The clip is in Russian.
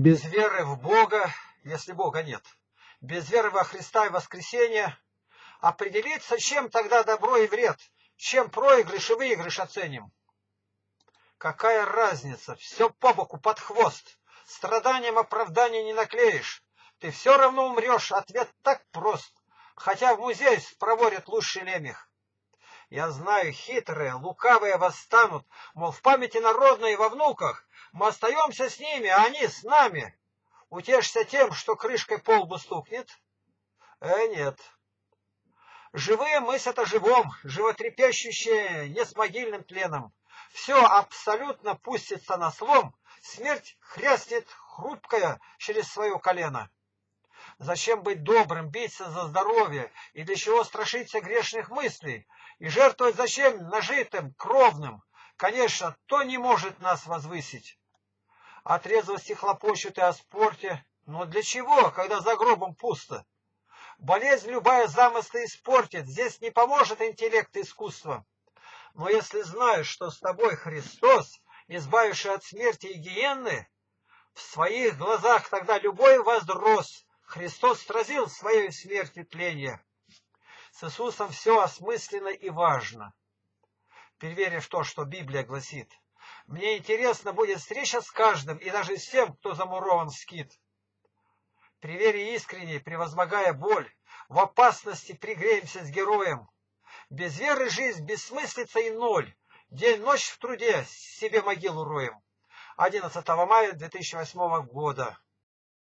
Без веры в Бога, если Бога нет, без веры во Христа и воскресения, определиться, чем тогда добро и вред, чем проигрыш и выигрыш оценим. Какая разница, все по боку, под хвост, страданием оправдания не наклеишь, ты все равно умрешь, ответ так прост, хотя в музей спроворят лучший лемех. Я знаю, хитрые, лукавые восстанут, мол, в памяти народной во внуках мы остаемся с ними, а они с нами. Утешься тем, что крышкой полбу стукнет? Э, нет. Живые мысль это живом, животрепещущее не с могильным тленом. Все абсолютно пустится на слом, смерть хряснет хрупкая через свое колено. Зачем быть добрым, биться за здоровье, и для чего страшиться грешных мыслей, и жертвовать зачем нажитым, кровным? Конечно, то не может нас возвысить. От резвости хлопочут и о спорте, но для чего, когда за гробом пусто? Болезнь любая замысла испортит, здесь не поможет интеллект и искусство. Но если знаешь, что с тобой Христос, избавивший от смерти и гиенны, в своих глазах тогда любой возрос, Христос сразил своей смертью тление. С Иисусом все осмысленно и важно. Переверив то, что Библия гласит. Мне интересно будет встреча с каждым и даже с тем, кто замурован в скит. При вере искренней, превозмогая боль, в опасности пригреемся с героем. Без веры жизнь бессмыслица и ноль. День-ночь в труде себе могилу роем. 11 мая 2008 года.